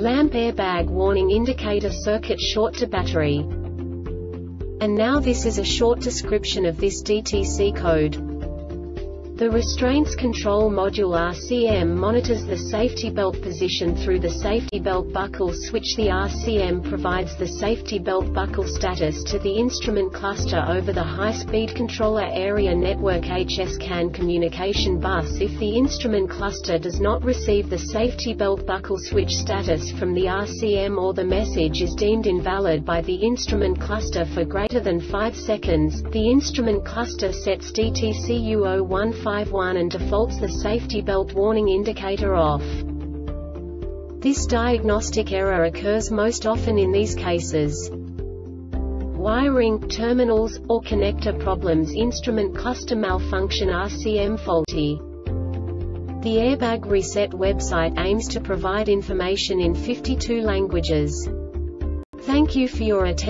Lamp airbag warning indicator circuit short to battery. And now this is a short description of this DTC code. The Restraints Control Module RCM monitors the safety belt position through the safety belt buckle switch. The RCM provides the safety belt buckle status to the instrument cluster over the high-speed controller area network (HS CAN) communication bus. If the instrument cluster does not receive the safety belt buckle switch status from the RCM or the message is deemed invalid by the instrument cluster for greater than 5 seconds, the instrument cluster sets DTCU015 and defaults the safety belt warning indicator off. This diagnostic error occurs most often in these cases. Wiring, terminals, or connector problems Instrument cluster malfunction RCM faulty. The Airbag Reset website aims to provide information in 52 languages. Thank you for your attention.